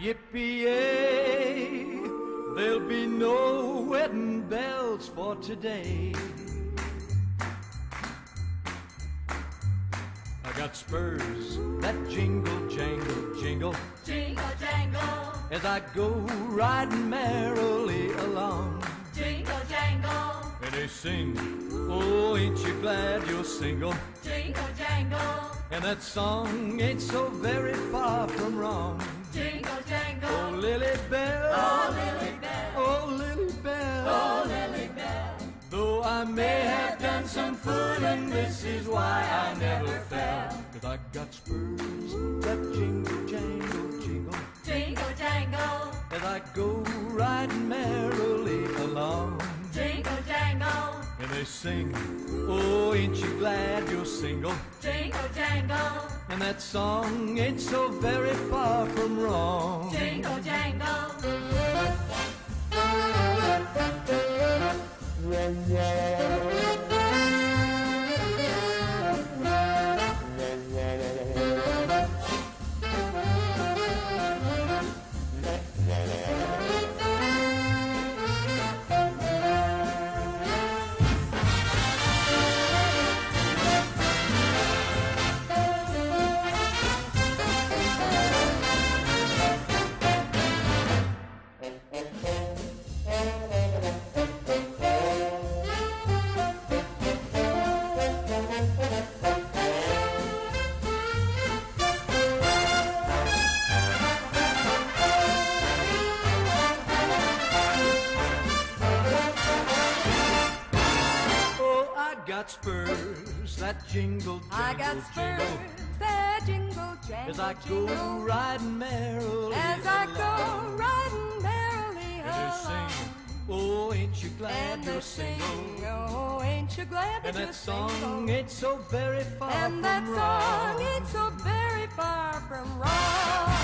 Yippee-yay, there'll be no wedding bells for today. I got spurs that jingle, jangle, jingle Jingle jangle, as I go riding merrily along. jingle jangle, And they sing, oh, ain't you glad you're single? jingle jangle, And that song ain't so very far from I may have done some fooling, this is why I never fell. Cause I got spurs that jingle, jangle, jingle. Jingle jangle, As I go riding merrily along. jingle jangle, And they sing, oh, ain't you glad you're single? jingle jangle, And that song ain't so very far from wrong. Oh, I got spurs that jingle, jingle, I got spurs jingle. that jingle, jangle, As I go jingle. riding merrily As I along. go riding merrily And along. sing, oh, ain't you glad And you're sing, oh, ain't you glad that And that song single? ain't so very far And from that song ain't so very far from wrong.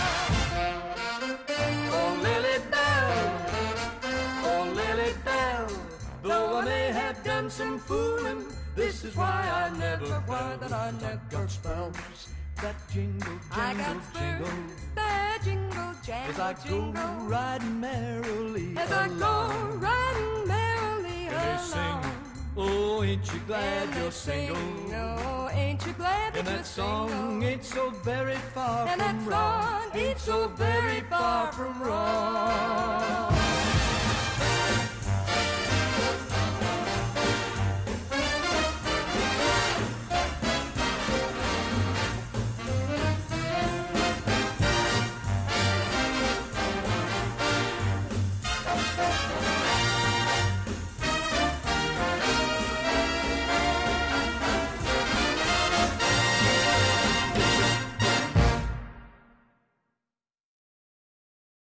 I may have done some fooling, this is why I never fell. that I never got spells that jingle, I jingle, got jingle. spurs that jingle, As jangle, I go riding merrily As I go riding merrily And they along. sing, oh, ain't you glad And you're sing, single? oh, ain't you glad that And you're that song single? ain't so very far And from that wrong. song ain't so very far.